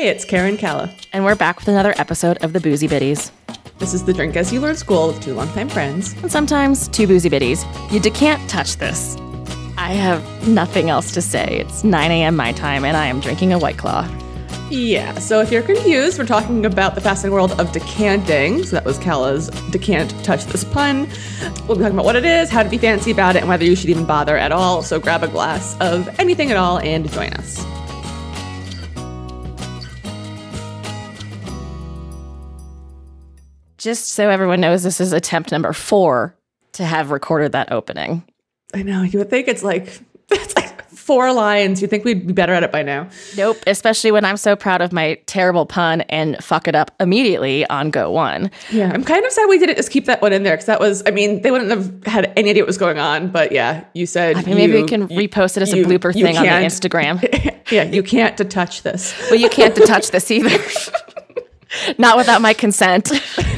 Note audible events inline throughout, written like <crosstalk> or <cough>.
Hey, it's Karen Kalla. And we're back with another episode of the Boozy Biddies. This is the Drink As You Learn School with two longtime friends. And sometimes two boozy biddies. You can't touch this. I have nothing else to say. It's 9 a.m. my time, and I am drinking a White Claw. Yeah, so if you're confused, we're talking about the fascinating world of decanting. So that was Kalla's decant touch this pun. We'll be talking about what it is, how to be fancy about it, and whether you should even bother at all. So grab a glass of anything at all and join us. Just so everyone knows, this is attempt number four to have recorded that opening. I know, you would think it's like <laughs> it's like four lines. You'd think we'd be better at it by now. Nope, especially when I'm so proud of my terrible pun and fuck it up immediately on go one. Yeah, I'm kind of sad we didn't just keep that one in there because that was, I mean, they wouldn't have had any idea what was going on. But yeah, you said. I mean, maybe we can you- repost it as you- a blooper thing on the Instagram. <laughs> yeah, you can't to touch this. well, you can't touch this either. <laughs> Not without my consent.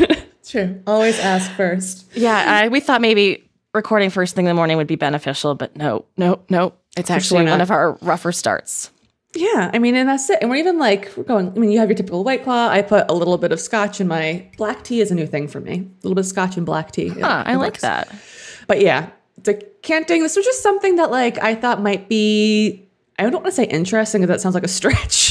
<laughs> True. Always ask first. Yeah, I, we thought maybe recording first thing in the morning would be beneficial, but no, no, no. It's actually sure one of our rougher starts. Yeah, I mean, and that's it. And we're even like we're going. I mean, you have your typical white claw. I put a little bit of scotch in my black tea is a new thing for me. A little bit of scotch and black tea. It- Huh, I it like works. that. But yeah, decanting. This was just something that like I thought might be. I don't want to say interesting because that sounds like a stretch.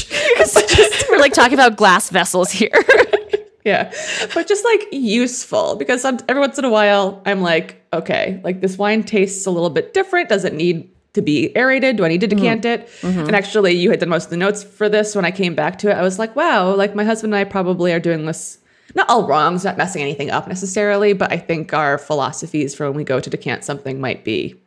We're like talking about glass vessels here. <laughs> yeah, but just like useful because some, every once in a while I'm like, okay, like this wine tastes a little bit different. Does it need to be aerated? Do I need to mm-hmm. decant it? Mm-hmm. And actually, you had done most of the notes for this. When I came back to it, I was like, wow, like my husband and I probably are doing this. Not all wrong, it's not messing anything up necessarily, but I think our philosophies for when we go to decant something might be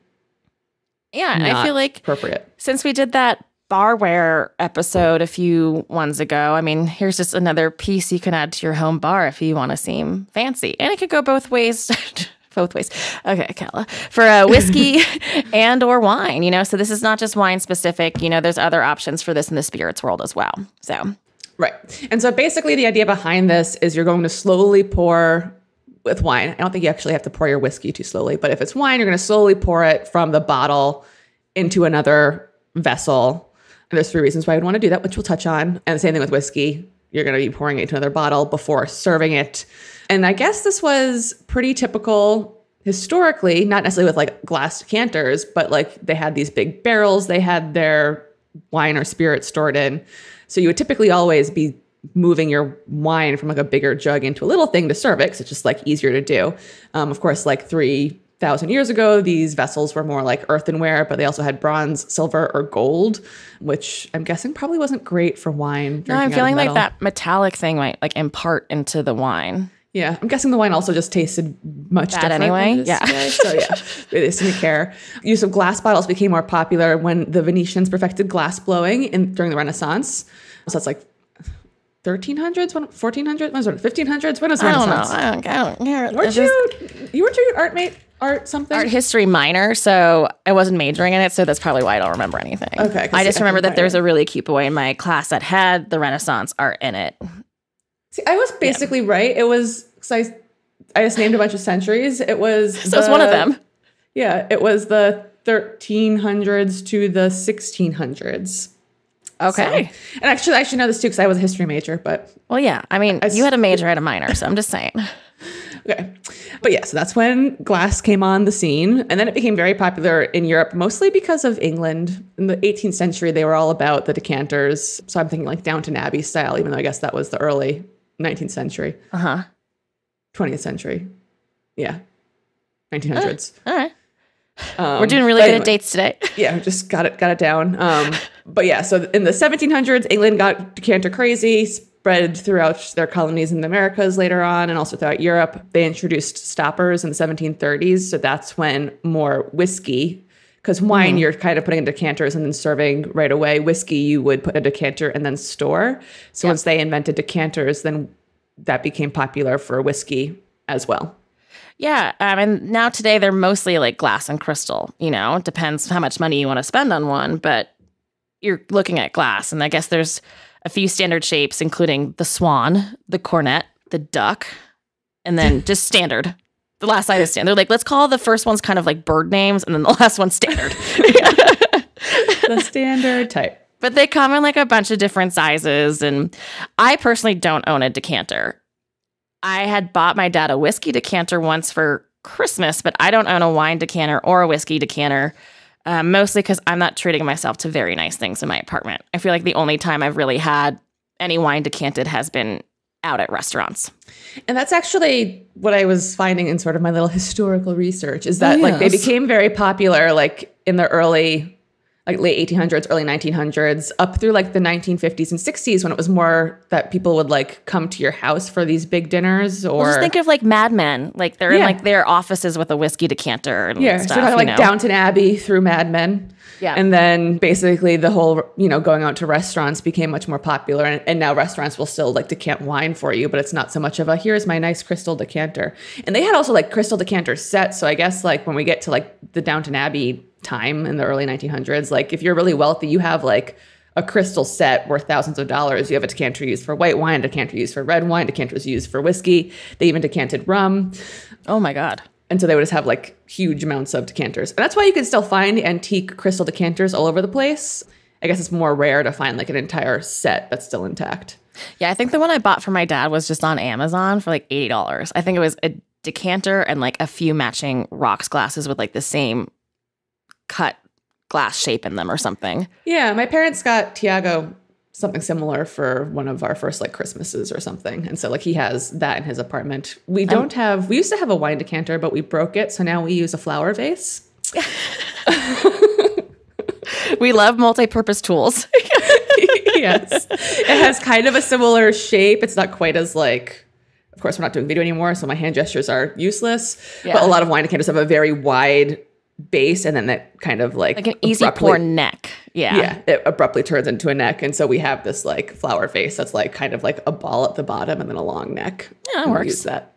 yeah, I feel like appropriate. since we did that barware episode a few ones ago, I mean, here's just another piece you can add to your home bar if you want to seem fancy. And it could go both ways. <laughs> both ways. Okay, Kella. For uh, whiskey <laughs> and or wine, you know, so this is not just wine specific, you know, there's other options for this in the spirits world as well. So, Right. And so basically, the idea behind this is you're going to slowly pour with wine. I don't think you actually have to pour your whiskey too slowly, but if it's wine, you're going to slowly pour it from the bottle into another vessel. And there's three reasons why I would want to do that, which we'll touch on. And the same thing with whiskey. You're going to be pouring it into another bottle before serving it. And I guess this was pretty typical historically, not necessarily with like glass decanters, but like they had these big barrels they had their wine or spirit stored in. So you would typically always be moving your wine from like a bigger jug into a little thing to serve it because it's just like easier to do. Um, of course, like 3,000 years ago, these vessels were more like earthenware, but they also had bronze, silver, or gold, which I'm guessing probably wasn't great for wine. no, I'm drinking out of feeling like that metallic thing might like impart into the wine. Yeah, I'm guessing the wine also just tasted much Bad different anyway? Yeah. So yeah, they just didn't care. Use of glass bottles became more popular when the Venetians perfected glass blowing in during the Renaissance. So that's like 1300s, when 1400s, when it? 1500s. When was the I don't know. Renaissance? I don't, I don't care. Weren't just- you? You weren't you art mate art something? art history minor, so I wasn't majoring in it, so that's probably why I don't remember anything. Okay. I just I remember that there was a really cute boy in my class that had the Renaissance art in it. See, I was basically right. It was because I I just named a bunch of centuries. It was <laughs> So it's one of them. Yeah, it was the 1300s to the 1600s. Okay. So- and actually, I should know this too because I was a history major. But Well, yeah. I mean, s- you had a major, I had a minor, so I'm just saying. <laughs> okay, but yeah, so that's when glass came on the scene, and then it became very popular in Europe, mostly because of England. In the 18th century, they were all about the decanters. So I'm thinking like Downton Abbey style, even though I guess that was the early 19th century, Uh huh. 20th century. Yeah, 1900s. All right. Um, We're doing really good anyway. at dates today. <laughs> yeah, just got it got it down. Um, but yeah, so in the 1700s, England got decanter crazy, spread throughout their colonies in the Americas later on, and also throughout Europe. They introduced stoppers in the 1730s, so that's when more whiskey. Because wine, you're kind of putting in decanters and then serving right away. Whiskey, you would put in a decanter and then store. So once they invented decanters, then that became popular for whiskey as well. Yeah. Um, and now today they're mostly like glass and crystal, you know, it depends how much money you want to spend on one, but you're looking at glass. And I guess there's a few standard shapes, including the swan, the cornet, the duck, and then just standard. The last side is standard. They're like, let's call the first ones kind of like bird names, and then the <laughs> last one's standard. <laughs> The standard type. but they come in like a bunch of different sizes. And I personally don't own a decanter. I had bought my dad a whiskey decanter once for Christmas, but I don't own a wine decanter or a whiskey decanter. Uh, mostly because I'm not treating myself to very nice things in my apartment. I feel like the only time I've really had any wine decanted has been out at restaurants. And that's actually what I was finding in sort of my little historical research is that Oh, like they became very popular like in the early like late 1800s, early 1900s, up through like the 1950s and 60s when it was more that people would like come to your house for these big dinners or Well, just think of like Mad Men, like they're in like their offices with a whiskey decanter and yeah, stuff. so of you like know? Downton Abbey through Mad Men. Yeah. And then basically the whole, you know, going out to restaurants became much more popular. And, and now restaurants will still like decant wine for you, but it's not so much of a here's my nice crystal decanter. And they had also like crystal decanter sets. So I guess like when we get to like the Downton Abbey time in the early 1900s, like if you're really wealthy, you have like a crystal set worth thousands of dollars. You have a decanter used for white wine, a decanter used for red wine, decanters used for whiskey. They even decanted rum. Oh my god. And so they would just have like huge amounts of decanters. And that's why you can still find antique crystal decanters all over the place. I guess it's more rare to find like an entire set that's still intact. Yeah, I think the one I bought for my dad was just on Amazon for like eighty dollars. I think it was a decanter and like a few matching rocks glasses with like the same cut glass shape in them or something. Yeah, my parents got Tiago something similar for one of our first like Christmases or something. And so like he has that in his apartment. We don't have we used to have a wine decanter, but we broke it, so now we use a flower vase. <laughs> We love multi-purpose tools. <laughs> yes. It has kind of a similar shape. It's not quite as like of course we're not doing video anymore, so my hand gestures are useless. But a lot of wine decanters have a very wide base and then that kind of like like an easy abruptly- pour neck. Yeah. Yeah, it abruptly turns into a neck. And so we have this like flower face that's like kind of like a ball at the bottom and then a long neck. Yeah, that works. Use that.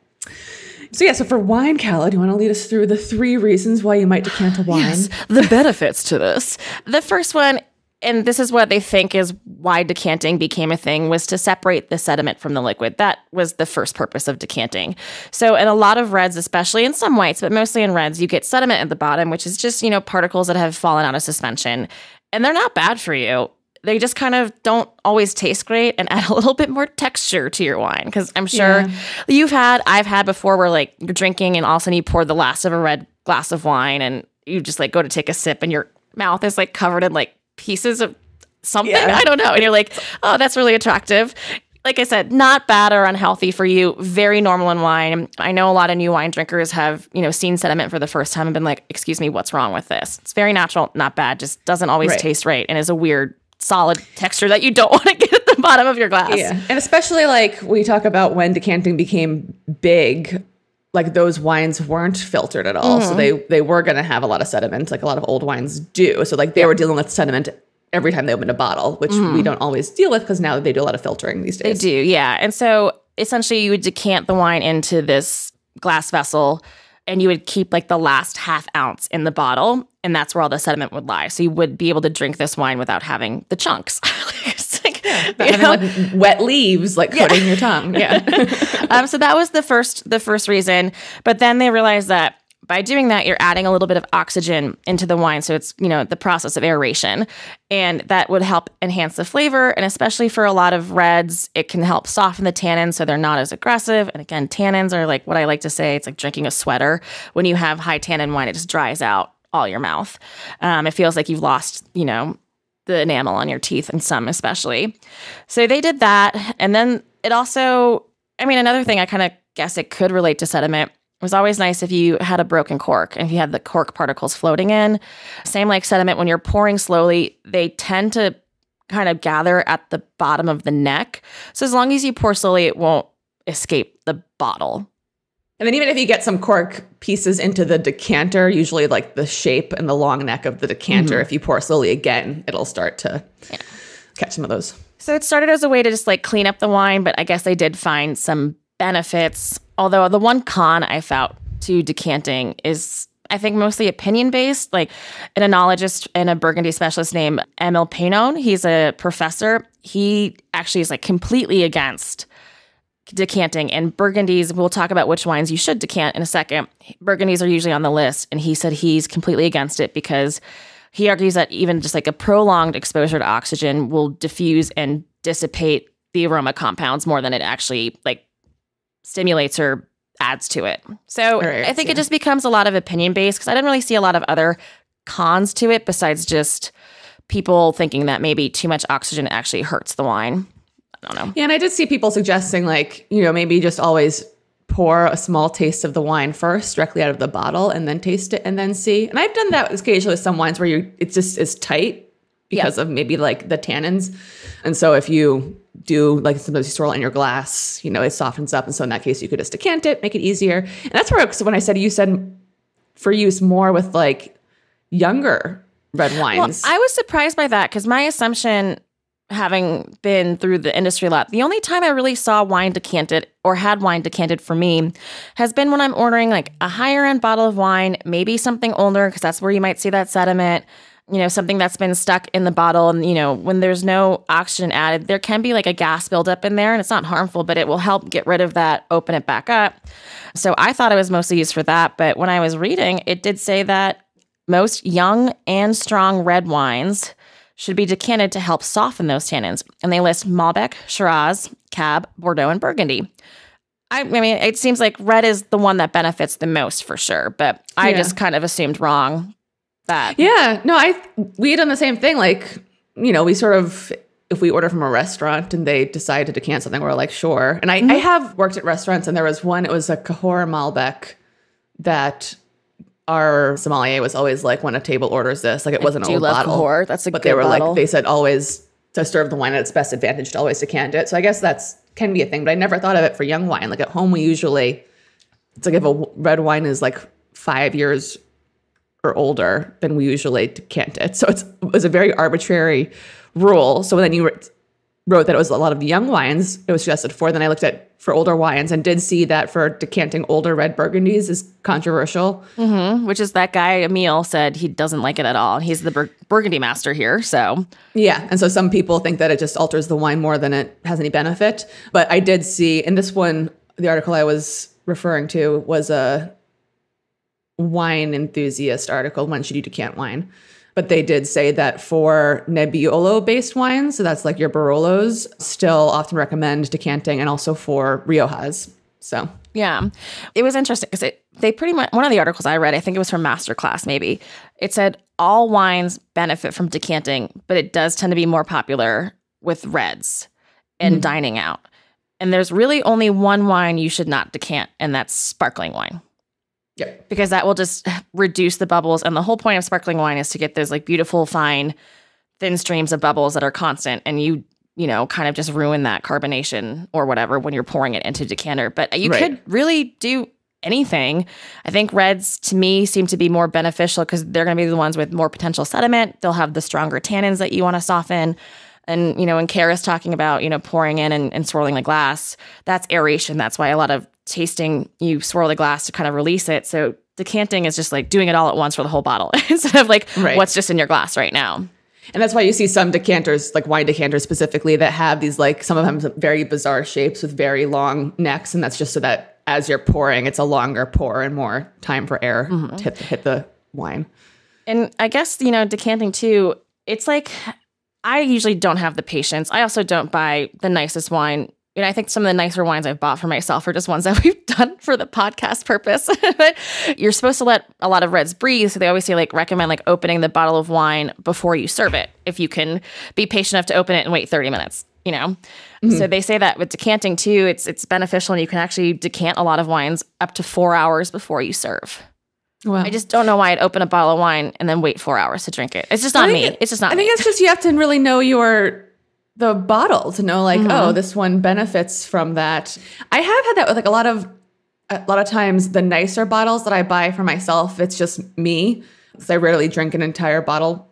So yeah, so for wine, Calla, do you want to lead us through the three reasons why you might decant a wine? Yes, the benefits to this. The first one, and this is what they think is why decanting became a thing, was to separate the sediment from the liquid. That was the first purpose of decanting. So, in a lot of reds, especially in some whites, but mostly in reds, you get sediment at the bottom, which is just, you know, particles that have fallen out of suspension. And they're not bad for you. They just kind of don't always taste great and <laughs> add a little bit more texture to your wine. Cause I'm sure Yeah. you've had, I've had before where like you're drinking and all of a sudden you pour the last of a red glass of wine and you just like go to take a sip and your mouth is like covered in like pieces of something. Yeah. I don't know. And you're like, oh, that's really attractive. Like I said, not bad or unhealthy for you. Very normal in wine. I know a lot of new wine drinkers have, you know, seen sediment for the first time and been like, excuse me, what's wrong with this? It's very natural, not bad. Just doesn't always Right. taste right and is a weird solid texture that you don't <laughs> want to get at the bottom of your glass. Yeah. And especially like we talk about when decanting became big, like those wines weren't filtered at all. Mm-hmm. So they they were gonna have a lot of sediment, like a lot of old wines do. So like they were dealing with sediment every time they opened a bottle, which we don't always deal with because now they do a lot of filtering these Mm-hmm. They do, yeah. And so essentially, you would decant the wine into this glass vessel and you would keep like the last half ounce in the bottle. And that's where all the sediment would lie. So you would be able to drink this wine without having the chunks. <laughs> It's like, you having know? like wet leaves like coating your tongue. Yeah. <laughs> um, so that was the first the first reason. But then they realized that by doing that, you're adding a little bit of oxygen into the wine. So it's, you know, the process of aeration. And that would help enhance the flavor. And especially for a lot of reds, it can help soften the tannins so they're not as aggressive. And again, tannins are like what I like to say, it's like drinking a sweater. When you have high tannin wine, it just dries out all your mouth. Um, it feels like you've lost, you know, the enamel on your teeth and some especially. So they did that. And then it also, I mean, another thing I kind of guess it could relate to sediment it was always nice if you had a broken cork and if you had the cork particles floating in. Same like sediment, when you're pouring slowly, they tend to kind of gather at the bottom of the neck. So as long as you pour slowly, it won't escape the bottle. And then even if you get some cork pieces into the decanter, usually like the shape and the long neck of the decanter, Mm-hmm. if you pour slowly again, it'll start to catch some of those. So it started as a way to just like clean up the wine, but I guess they did find some benefits. Although the one con I found to decanting is I think mostly opinion based. Like an enologist and a Burgundy specialist named Emile Peynaud, he's a professor. He actually is like completely against decanting and Burgundies. We'll talk about which wines you should decant in a second. Burgundies are usually on the list, and he said he's completely against it because he argues that even just like a prolonged exposure to oxygen will diffuse and dissipate the aroma compounds more than it actually like stimulates or adds to it. So Right, I think yeah. it just becomes a lot of opinion based because I didn't really see a lot of other cons to it besides just people thinking that maybe too much oxygen actually hurts the wine. I don't know. Yeah, and I did see people suggesting like, you know, maybe just always pour a small taste of the wine first directly out of the bottle and then taste it and then see. And I've done that occasionally with some wines where you it just is tight because of maybe like the tannins. And so if you do like sometimes you swirl in your glass, you know, it softens up. And so in that case, you could just decant it, make it easier. And that's where so when I said you said for use more with like younger red Well, wines. I was surprised by that because my assumption, having been through the industry a lot, the only time I really saw wine decanted or had wine decanted for me has been when I'm ordering like a higher end bottle of wine, maybe something older, because that's where you might see that sediment. You know, something that's been stuck in the bottle. And, you know, when there's no oxygen added, there can be like a gas buildup in there and it's not harmful, but it will help get rid of that, open it back up. So I thought it was mostly used for that. But when I was reading, it did say that most young and strong red wines should be decanted to help soften those tannins. And they list Malbec, Shiraz, Cab, Bordeaux, and Burgundy. I, I mean, it seems like red is the one that benefits the most for sure, but I Yeah. just kind of assumed wrong that. Yeah, no, I we had done the same thing. Like, you know, we sort of if we order from a restaurant and they decide to decant something, we're like, sure. And I, I mm-hmm. have worked at restaurants, and there was one. It was a Cahors Malbec that our sommelier was always like, when a table orders this, like it wasn't an do old bottle. That's a but they were bottle. like, they said always to serve the wine at its best advantage to always decant it. So I guess that's can be a thing, but I never thought of it for young wine. Like at home, we usually it's like if a red wine is like five years or older, then we usually decant it. So it's, it was a very arbitrary rule. So then you wrote that it was a lot of young wines it was suggested for. Then I looked at for older wines and did see that for decanting older red burgundies is controversial. Mm-hmm, which is that guy Emile said he doesn't like it at all. He's the Bur- Burgundy master here, so Yeah. And so some people think that it just alters the wine more than it has any benefit. But I did see in this one, the article I was referring to was a wine enthusiast article, When Should You Decant Wine? But they did say that for Nebbiolo based wines, so that's like your Barolos, still often recommend decanting and also for Riojas. So Yeah. It was interesting because it they pretty much one of the articles I read, I think it was from Masterclass maybe. It said all wines benefit from decanting, but it does tend to be more popular with reds and mm-hmm. dining out. And there's really only one wine you should not decant, and that's sparkling wine. Yeah. Because that will just reduce the bubbles. And the whole point of sparkling wine is to get those like beautiful, fine, thin streams of bubbles that are constant. And you, you know, kind of just ruin that carbonation or whatever when you're pouring it into decanter. But you Right. could really do anything. I think reds to me seem to be more beneficial because they're going to be the ones with more potential sediment. They'll have the stronger tannins that you want to soften. And, you know, when Kara's talking about, you know, pouring in and, and swirling the glass, that's aeration. That's why a lot of tasting, you swirl the glass to kind of release it. So decanting is just like doing it all at once for the whole bottle <laughs> instead of like Right. what's just in your glass right now. And that's why you see some decanters, like wine decanters specifically, that have these like some of them very bizarre shapes with very long necks, and that's just so that as you're pouring, it's a longer pour and more time for air to mm-hmm. hit, hit the wine. And I guess, you know, decanting too, it's like I usually don't have the patience. I also don't buy the nicest wine. You know, I think some of the nicer wines I've bought for myself are just ones that <laughs> we've done for the podcast purpose. <laughs> but you're supposed to let a lot of reds breathe. So they always say, like, recommend like opening the bottle of wine before you serve it. If you can be patient enough to open it and wait 30 minutes, you know? Mm-hmm. So they say that with decanting too, it's it's beneficial and you can actually decant a lot of wines up to four hours before you serve. Wow. I just don't know why I'd open a bottle of wine and then wait four hours to drink it. It's just not me. it- it's just not I me. think it's just you have to really know your the bottle to know like oh mm-hmm. this one benefits from that. I have had that with like a lot of a lot of times the nicer bottles that I buy for myself. It's just me because I rarely drink an entire bottle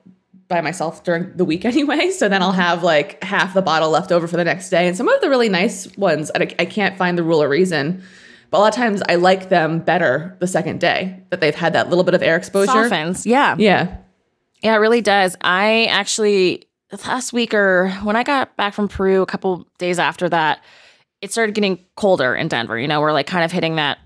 by myself during the week <laughs> anyway. So then I'll have like half the bottle left over for the next day. And some of the really nice ones, I, I can't find the rule or reason. But a lot of times I like them better the second day that they've had that little bit of air exposure. Softens. Yeah. Yeah. Yeah, it really does. I actually last week or when I got back from Peru a couple days after that, it started getting colder in Denver. You know, we're like kind of hitting that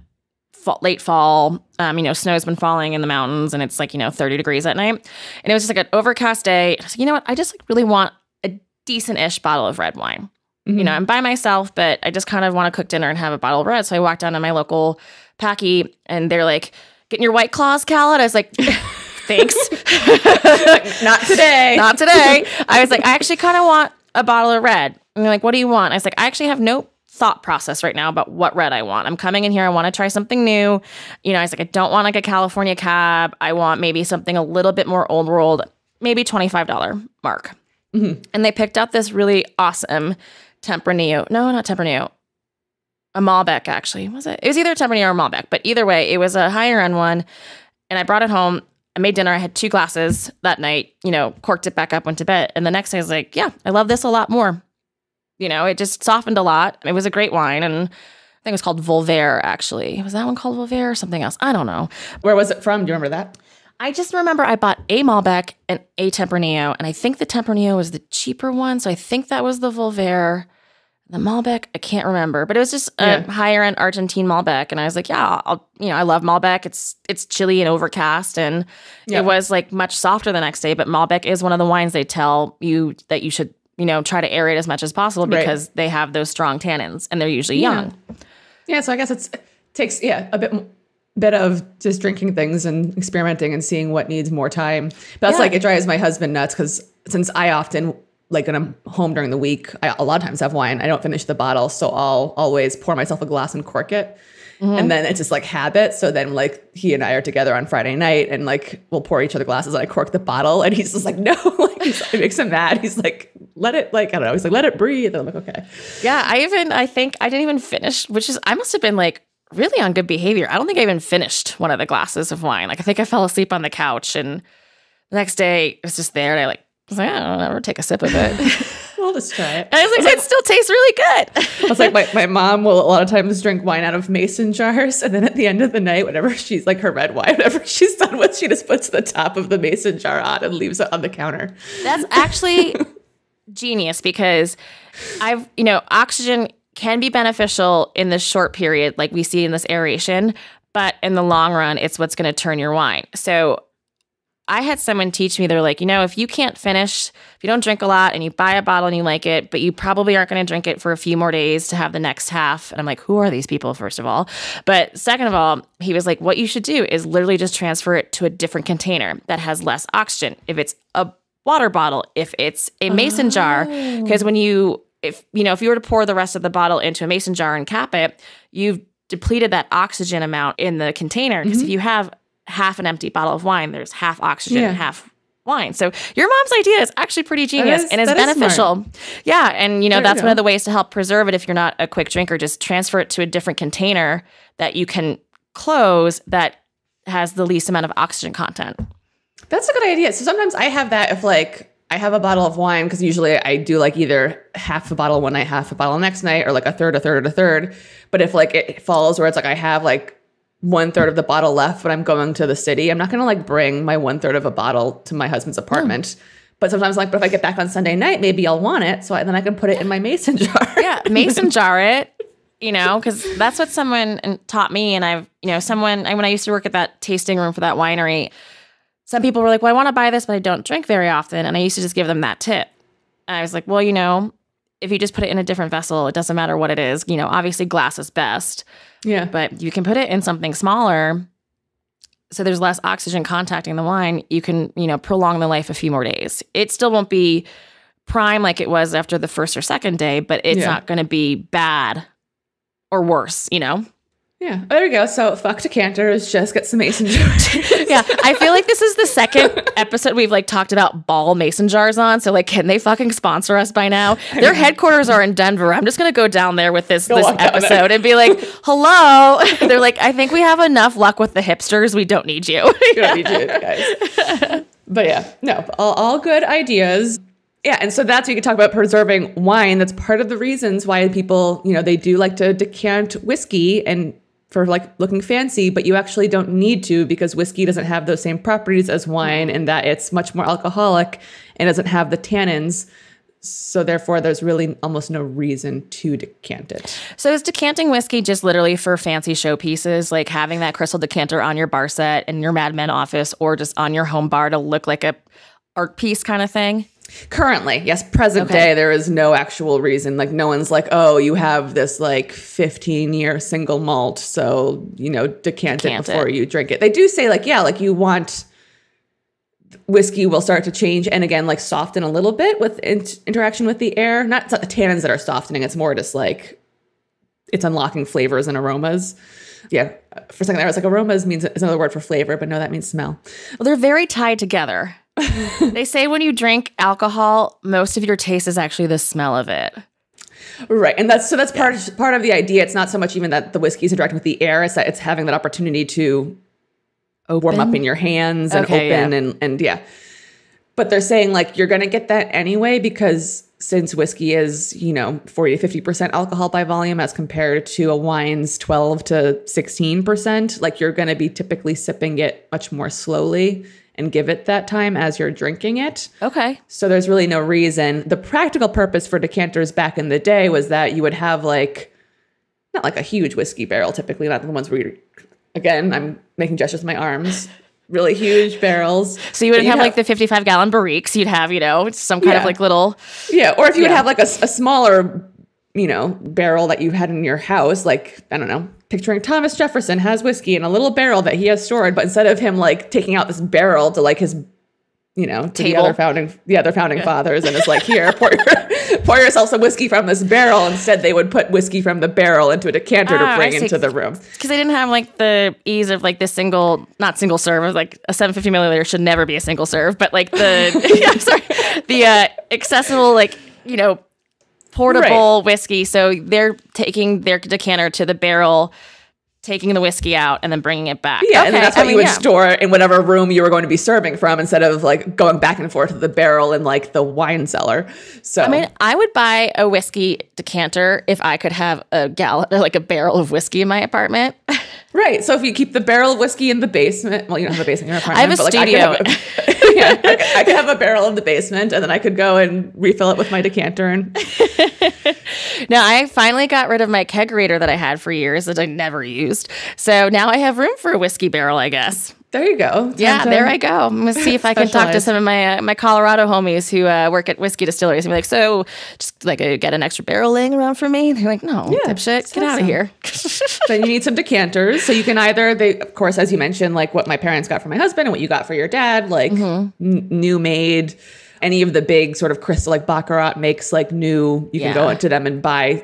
late fall. Um, you know, snow's been falling in the mountains and it's like, you know, 30 degrees at night. And it was just like an overcast day. I was like, you know what? I just like really want a decent ish bottle of red wine. You know, I'm by myself, but I just kind of want to cook dinner and have a bottle of red. So I walked down to my local packy and they're like, getting your white claws, Kalla? I was like, <laughs> thanks. <laughs> Not today. <laughs> Not today. I was like, I actually kind of want a bottle of red. And they're like, what do you want? I was like, I actually have no thought process right now about what red I want. I'm coming in here. I want to try something new. You know, I was like, I don't want like a California cab. I want maybe something a little bit more old world, maybe $25 mark. Mm-hmm. And they picked up this really awesome Tempranillo. No, not Tempranillo. A Malbec, actually. Was it? It was either Tempranillo or Malbec, but either way, it was a higher end one. And I brought it home. I made dinner. I had two glasses that night, you know, corked it back up, went to bed. And the next day I was like, yeah, I love this a lot more. You know, it just softened a lot. It was a great wine. And I think it was called Volver, actually. Was that one called Volver or something else? I don't know. Where was it from? Do you remember that? I just remember I bought a Malbec and a Tempranillo, and I think the Tempranillo was the cheaper one. So I think that was the Volver. The Malbec, I can't remember, but it was just a Yeah. higher end Argentine Malbec, and I was like, yeah, I'll, you know, I love Malbec. It's it's chilly and overcast, and Yeah. it was like much softer the next day. But Malbec is one of the wines they tell you that you should, you know, try to aerate as much as possible Right. because they have those strong tannins, and they're usually young. Yeah, so I guess it's it takes yeah a bit bit of just drinking things and experimenting and seeing what needs more time. But that's like it drives my husband nuts because since I often like when I'm home during the week, I a lot of times have wine. I don't finish the bottle, so I'll always pour myself a glass and cork it. And then it's just like habit. So then like he and I are together on Friday night and like we'll pour each other glasses and I cork the bottle and he's just like, <laughs> no, <laughs> like it makes him mad. He's like, let it like, I don't know. He's like, let it breathe. And I'm like, okay. Yeah, I even I think I didn't even finish, which is I must have been like really on good behavior. I don't think I even finished one of the glasses of wine. Like I think I fell asleep on the couch and the next day it was just there and I like was like, I don't know, never take a sip of it. <laughs> <laughs> We'll just try it. I was like, it still tastes really good. <laughs> I was like, my, my mom will a lot of times drink wine out of mason jars. And then at the end of the night, whatever she's like her red wine, whatever she's done with, she just puts the top of the mason jar on and leaves it on the counter. That's actually genius because I've, you know, oxygen can be beneficial in this short period, like we see in this aeration, but in the long run, it's what's going to turn your wine. So I had someone teach me, they're like, you know, if you can't finish, if you don't drink a lot and you buy a bottle and you like it, but you probably aren't going to drink it for a few more days to have the next half. And I'm like, who are these people, first of all? But second of all, he was like, what you should do is literally just transfer it to a different container that has less oxygen. If it's a water bottle, if it's a mason jar, oh. because when you, if you know, if you were to pour the rest of the bottle into a mason jar and cap it, you've depleted that oxygen amount in the container. Because mm-hmm. if you have half an empty bottle of wine, there's half oxygen Yeah. and half wine. So your mom's idea is actually pretty genius is- and is that is beneficial. yeah, and you know There you that's one of the ways to help preserve it if you're not a quick drinker. Just transfer it to a different container that you can close that has the least amount of oxygen content. That's a good idea. So sometimes I have that if like I have a bottle of wine because usually I do like either half a bottle one night, half a bottle next night, or like a third, a third, a third. But if like it falls where it's like I have like one third of the bottle left when I'm going to the city, I'm not gonna like bring my one third of a bottle to my husband's apartment. But sometimes like, but if I get back on Sunday night, maybe I'll want it, so I, then I can put it in my mason <laughs> jar. Yeah, mason jar it. You know, because that's what someone taught me, and I've, you know, someone when I used to work at that tasting room for that winery, some people were like, "Well, I want to buy this, but I don't drink very often," and I used to just give them that tip. And I was like, "Well, you know, if you just put it in a different vessel, it doesn't matter what it is. You know, obviously glass is best, yeah. but you can put it in something smaller." So there's less oxygen contacting the wine. You can, you know, prolong the life a few more days. It still won't be prime like it was after the first or second day, but it's Yeah. not going to be bad or worse, you know? Yeah. Oh, there we go. So fuck decanters, just get some mason jars. <laughs> Yeah. I feel like this is the second episode we've like talked about ball mason jars on. So like, can they fucking sponsor us by now? <laughs> Their headquarters are in Denver. I'm just going to go down there with this, this down there. episode and be like, <laughs> hello. They're like, I think we have enough luck with the hipsters. We don't need you. You don't need to, guys. But yeah, no, all, all good ideas. Yeah, and so that's you could talk about preserving wine. That's part of the reasons why people, you know, they do like to decant whiskey and for like looking fancy, but you actually don't need to because whiskey doesn't have those same properties as wine in that it's much more alcoholic and doesn't have the tannins So therefore, there's really almost no reason to decant it. So is decanting whiskey just literally for fancy showpieces, like having that crystal decanter on your bar set in your Mad Men office, or just on your home bar to look like a art piece kind of thing? Currently, yes, present Okay. day, there is no actual reason. Like, no one's like, oh, you have this like 15 year single malt, so, you know, decant, Decant it before it. you drink it. They do say, like, yeah, like you want whiskey will start to change and again, like soften a little bit with in- interaction with the air. Not the tannins that are softening, it's more just like it's unlocking flavors and aromas. Yeah, for a second there, I was like, aromas means is another word for flavor, but no, that means smell. Well, they're very tied together. <laughs> they say when you drink alcohol, most of your taste is actually the smell of it. Right, and that's so that's part part of the idea. It's not so much even that the whiskey is interacting with the air; it's that it's having that opportunity to warm up in your hands and Okay, open yeah. and and yeah. But they're saying like you're gonna get that anyway because since whiskey is you know forty to fifty percent alcohol by volume as compared to a wine's twelve to sixteen percent, like you're gonna be typically sipping it much more slowly and give it that time as you're drinking it. Okay. So there's really no reason. The practical purpose for decanters back in the day was that you would have like not like a huge whiskey barrel, typically not the ones where you again, I'm making gestures with my arms. <laughs> Really huge barrels. So you wouldn't But have like the 55 gallon barriques. You'd have, you know, some kind of like little. Yeah, or if you would have like a smaller, you know, barrel that you had in your house, like I don't know, picturing Thomas Jefferson has whiskey in a little barrel that he has stored, but instead of him like taking out this barrel to like his, you know, to the Table. other founding, the other founding fathers, and it's like here, <laughs> pour, your, pour yourself some whiskey from this barrel. Instead, they would put whiskey from the barrel into a decanter Ah, to bring into the room. Because they didn't have like the ease of like the single, not single serve, like a 750 milliliter should never be a single serve, but like the, <laughs> <laughs> yeah, sorry, the uh, accessible, like, you know, portable whiskey. So they're taking their decanter to the barrel, taking the whiskey out, and then bringing it back. Yeah, and then that's I what you mean, would yeah. store in whatever room you were going to be serving from, instead of like going back and forth to the barrel in like the wine cellar. So I mean, I would buy a whiskey decanter if I could have a gallon, like a barrel of whiskey in my apartment. <laughs> Right. So if you keep the barrel of whiskey in the basement, well, you don't have a basement in your apartment. have a but, like, I could have a- <laughs> yeah, I could, I could have a barrel in the basement, and then I could go and refill it with my decanter. And <laughs> now I finally got rid of my kegerator that I had for years that I never used. So now I have room for a whiskey barrel, I guess. There you go. Yeah, there I go. I'm gonna see if I can talk to some of my uh, my Colorado homies who uh, work at whiskey distilleries and be like, so just like uh, get an extra barrel laying around for me. And They're like, no, Yeah, dipshit, get out of here. <laughs> then you need some decanters. So you can either they, of course, as you mentioned, like what my parents got for my husband and what you got for your dad, like Mm-hmm. n- new made. Any of the big sort of crystal, like Baccarat makes like new. You can go into them and buy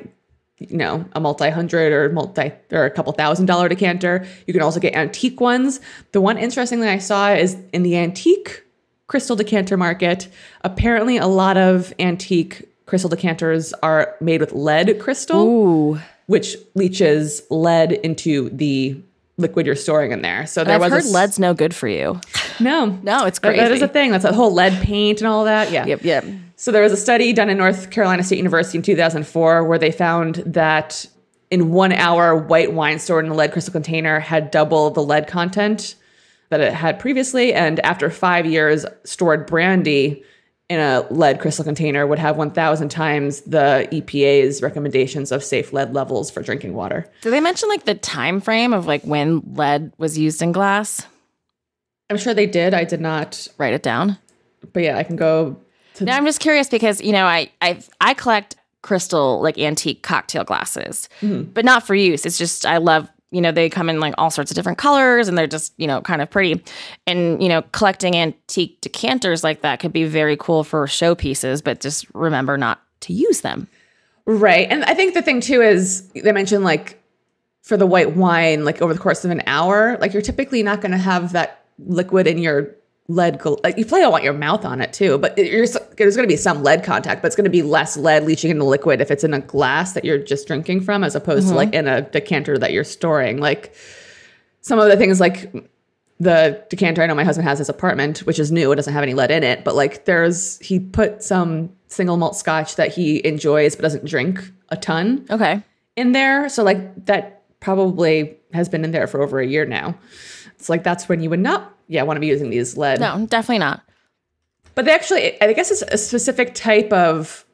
you know, a multi hundred or multi or a couple thousand dollar decanter. You can also get antique ones. The one interesting thing I saw is in the antique crystal decanter market, apparently a lot of antique crystal decanters are made with lead crystal, Ooh, which leaches lead into the liquid you're storing in there. So there I've was heard a lead's no good for you. No, No, it's That- that is a thing. That's a whole lead paint and all that. Yeah. Yep, yep. So there was a study done in North Carolina State University in 2004 where they found that in one hour, white wine stored in a lead crystal container had double the lead content that it had previously. And after five years, stored brandy in a lead crystal container would have 1,000 times the EPA's recommendations of safe lead levels for drinking water. Did they mention like the time frame of like when lead was used in glass? I'm sure they did. I did not. Write it down. But yeah, I can go to No, I'm just curious because you know I I I collect crystal like antique cocktail glasses, mm-hmm. but not for use. It's just I love you know they come in like all sorts of different colors and they're just you know kind of pretty, and you know collecting antique decanters like that could be very cool for showpieces. But just remember not to use them. Right. And I think the thing too is they mentioned like for the white wine, like over the course of an hour, like you're typically not going to have that liquid in your lead. Like uh, you probably don't want your mouth on it too, but you're, there's going to be some lead contact, but it's going to be less lead leaching into the liquid if it's in a glass that you're just drinking from, as opposed to mm-hmm. like in a decanter that you're storing. Like some of the things like the decanter I know my husband has his apartment, which is new, it doesn't have any lead in it, but like there's he put some single malt scotch that he enjoys but doesn't drink a ton Okay. in there. So like that probably has been in there for over a year now. It's like that's when you would not yeah, want to be using these lead. No, definitely not. But they actually I guess it's a specific type of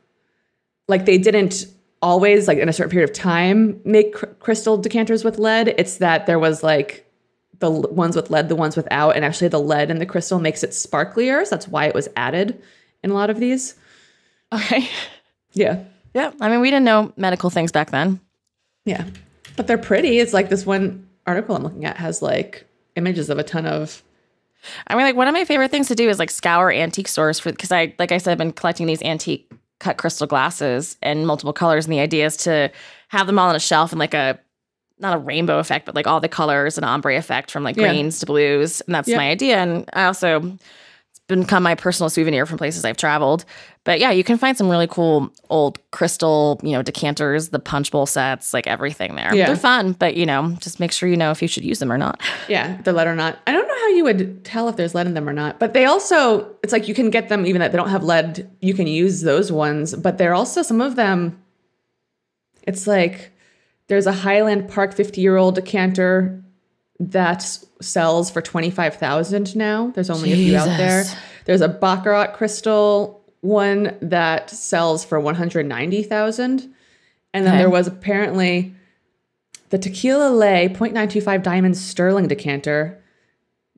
like they didn't always like in a certain period of time make cr- crystal decanters with lead. It's that there was like the l- ones with lead, the ones without, and actually the lead in the crystal makes it sparklier. So that's why it was added in a lot of these. Okay. Yeah. Yeah. I mean, we didn't know medical things back then. Yeah. But they're pretty. It's like this one article I'm looking at has like images of a ton of I mean, like one of my favorite things to do is like scour antique stores for because I, like I said, I've been collecting these antique cut crystal glasses in multiple colors, and the idea is to have them all on a shelf and like a not a rainbow effect, but like all the colors and ombre effect from like Yeah. greens to blues, and that's Yeah. my idea. And I also become my personal souvenir from places I've traveled. But yeah, you can find some really cool old crystal, you know, decanters, the punch bowl sets, like everything there. Yeah. They're fun, but you know, just make sure you know if you should use them or not. Yeah, they're lead or not. I don't know how you would tell if there's lead in them or not. But they also, it's like you can get them even that they don't have lead. You can use those ones, but they're also some of them. It's like there's a Highland Park 50 year old decanter that sells for 25,000 now. There's only a few out there. There's a Baccarat crystal one that sells for 190,000. And then Okay. there was apparently the Tequila Ley 0.925 diamond sterling decanter,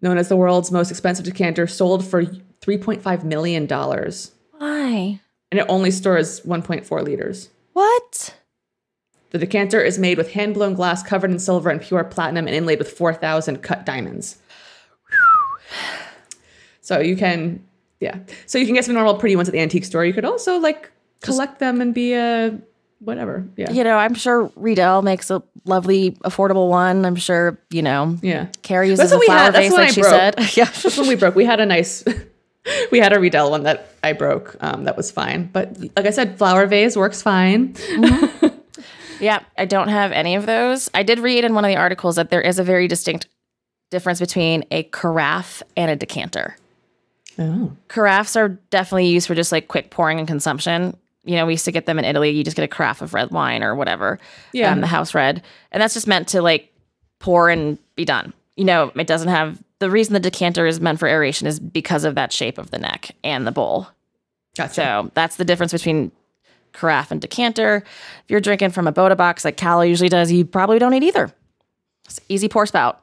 known as the world's most expensive decanter, sold for $3.5 million. Why? And it only stores 1.4 liters. What? The decanter is made with hand blown glass covered in silver and pure platinum and inlaid with 4,000 cut diamonds. <sighs> So you can, yeah. So you can get some normal pretty ones at the antique store. You could also like collect them and be a whatever. Yeah. You know, I'm sure Riedel makes a lovely, affordable one. I'm sure, you know, Yeah. Kara uses a what we flower vase, what like I she broke. said. <laughs> yeah. That's when we broke. We had a nice, <laughs> we had a Riedel one that I broke. Um, that was fine. But like I said, flower vase works fine. <laughs> Yeah, I don't have any of those. I did read in one of the articles that there is a very distinct difference between a carafe and a decanter. Oh. Carafes are definitely used for just like quick pouring and consumption. You know, we used to get them in Italy. You just get a carafe of red wine or whatever. Yeah. um, the house red, and that's just meant to like pour and be done. You know, it doesn't have the reason the decanter is meant for aeration is because of that shape of the neck and the bowl. Gotcha. So that's the difference between carafe and decanter. If you're drinking from a Bota Box like Calla usually does, you probably don't need either. It's easy pour spout.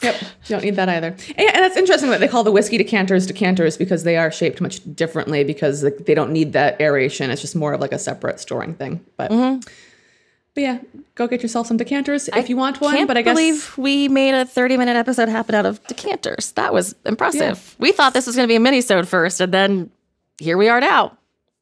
Yep, you don't need that either. And, and it's interesting that they call the whiskey decanters decanters because they are shaped much differently because they don't need that aeration. It's just more of like a separate storing thing. But, Mm-hmm. but yeah, go get yourself some decanters if you want one. But I guess believe we made a 30 minute episode happen out of decanters. That was impressive. We thought this was going to be a mini-sode first, and then here we are now.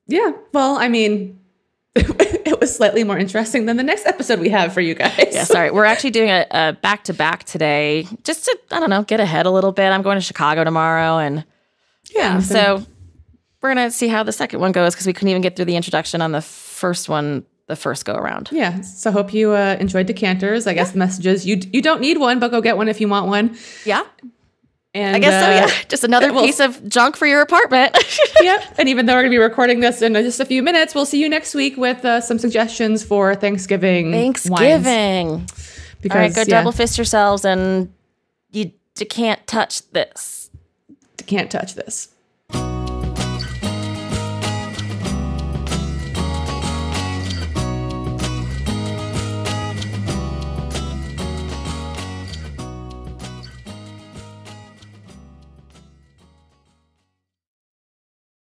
Yeah. Well, I mean, <laughs> it was slightly more interesting than the next episode we have for you guys. Yeah, sorry. We're actually doing a, a back-to-back today just to, I don't know, get ahead a little bit. I'm going to Chicago tomorrow, and yeah. so we're going to see how the second one goes because we couldn't even get through the introduction on the first one, the first go around. Yeah, so hope you uh, enjoyed decanters. I guess the message is you you don't need one, but go get one if you want one. Yeah, And I guess so. uh, Yeah, <laughs> just another well- piece of junk for your apartment. <laughs> yep. And even though we're going to be recording this in just a few minutes, we'll see you next week with uh, some suggestions for Thanksgiving. wines. Thanksgiving. Because, All right, go yeah, double fist yourselves, and you, you can't touch this. can't touch this.